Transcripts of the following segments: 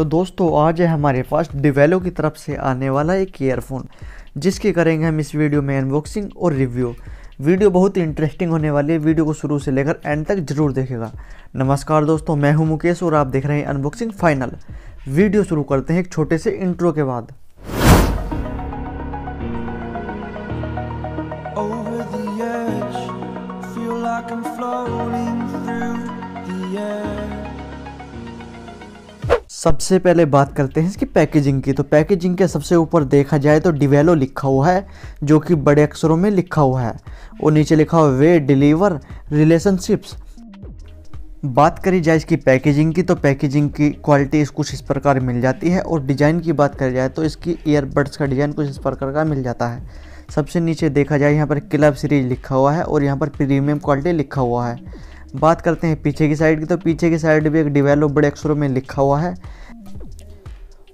तो दोस्तों, आज है हमारे पास डिवेलो की तरफ़ से आने वाला एक ईयरफोन जिसके करेंगे हम इस वीडियो में अनबॉक्सिंग और रिव्यू वीडियो बहुत ही इंटरेस्टिंग होने वाली है। वीडियो को शुरू से लेकर एंड तक ज़रूर देखेगा नमस्कार दोस्तों, मैं हूँ मुकेश और आप देख रहे हैं अनबॉक्सिंग फाइनल वीडियो शुरू करते हैं एक छोटे से इंट्रो के बाद। Over the edge. Feel like I'm floating सबसे पहले बात करते हैं इसकी पैकेजिंग की। तो पैकेजिंग के सबसे ऊपर देखा जाए तो डिवेलो लिखा हुआ है, जो कि बड़े अक्षरों में लिखा हुआ है। और नीचे लिखा हुआ वे डिलीवर रिलेशनशिप्स बात करी जाए इसकी पैकेजिंग की तो पैकेजिंग की क्वालिटी कुछ इस प्रकार मिल जाती है। और डिज़ाइन की बात करी जाए तो इसकी ईयरबड्स का डिज़ाइन कुछ इस प्रकार का मिल जाता है। सबसे नीचे देखा जाए, यहाँ पर क्लब सीरीज़ लिखा हुआ है और यहाँ पर प्रीमियम क्वालिटी लिखा हुआ है। बात करते हैं पीछे की साइड की। तो पीछे की साइड भी एक डिवेलो बड़े अक्षरों में लिखा हुआ है।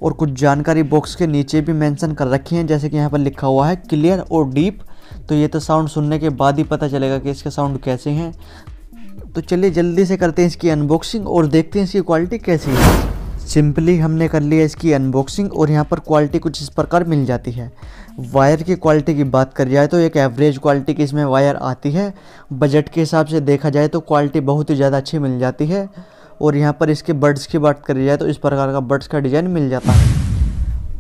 और कुछ जानकारी बॉक्स के नीचे भी मेंशन कर रखी हैं, जैसे कि यहाँ पर लिखा हुआ है क्लियर और डीप तो ये तो साउंड सुनने के बाद ही पता चलेगा कि इसके साउंड कैसे हैं। तो चलिए जल्दी से करते हैं इसकी अनबॉक्सिंग और देखते हैं इसकी क्वालिटी कैसी है। सिंपली हमने कर लिया इसकी अनबॉक्सिंग और यहाँ पर क्वालिटी कुछ इस प्रकार मिल जाती है। वायर की क्वालिटी की बात कर जाए तो एक एवरेज क्वालिटी की इसमें वायर आती है। बजट के हिसाब से देखा जाए तो क्वालिटी बहुत ही ज़्यादा अच्छी मिल जाती है। और यहाँ पर इसके बर्ड्स की बात करी जाए तो इस प्रकार का बर्ड्स का डिज़ाइन मिल जाता है।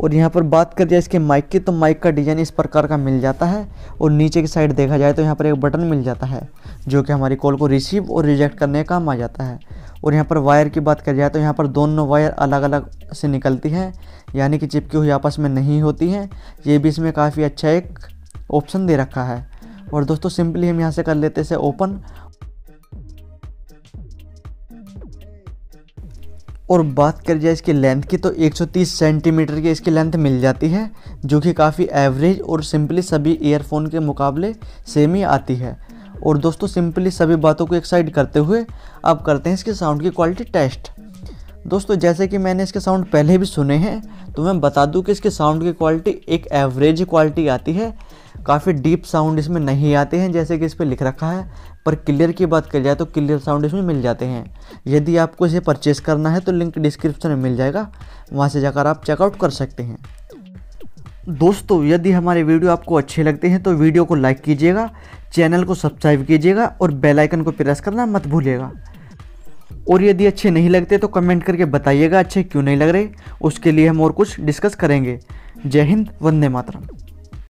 और यहाँ पर बात कर जाए इसके माइक की तो माइक का डिज़ाइन इस प्रकार का मिल जाता है। और नीचे की साइड देखा जाए तो यहाँ पर एक बटन मिल जाता है, जो कि हमारी कॉल को रिसीव और रिजेक्ट करने का काम आ जाता है। और यहाँ पर वायर की बात करी जाए तो यहाँ पर दोनों वायर अलग अलग से निकलती हैं, यानी कि चिपकी हुई आपस में नहीं होती हैं। ये भी इसमें काफ़ी अच्छा एक ऑप्शन दे रखा है। और दोस्तों सिंपली हम यहाँ से कर लेते इसे ओपन और बात कर जाए इसकी लेंथ की तो 130 सेंटीमीटर की इसकी लेंथ मिल जाती है, जो कि काफ़ी एवरेज और सिंपली सभी ईयरफोन के मुकाबले सेम ही आती है। और दोस्तों, सिंपली सभी बातों को एक साइड करते हुए अब करते हैं इसके साउंड की क्वालिटी टेस्ट दोस्तों, जैसे कि मैंने इसके साउंड पहले भी सुने हैं तो मैं बता दूँ कि इसके साउंड की क्वालिटी एक एवरेज क्वालिटी आती है। काफ़ी डीप साउंड इसमें नहीं आते हैं, जैसे कि इस पर लिख रखा है, पर क्लियर की बात करी जाए तो क्लियर साउंड इसमें मिल जाते हैं। यदि आपको इसे परचेस करना है तो लिंक डिस्क्रिप्शन में मिल जाएगा, वहाँ से जाकर आप चेकआउट कर सकते हैं। दोस्तों, यदि हमारे वीडियो आपको अच्छे लगते हैं तो वीडियो को लाइक कीजिएगा, चैनल को सब्सक्राइब कीजिएगा और बेल आइकन को प्रेस करना मत भूलिएगा। और यदि अच्छे नहीं लगते तो कमेंट करके बताइएगा अच्छे क्यों नहीं लग रहे। उसके लिए हम और कुछ डिस्कस करेंगे। जय हिंद, वंदे मातरम।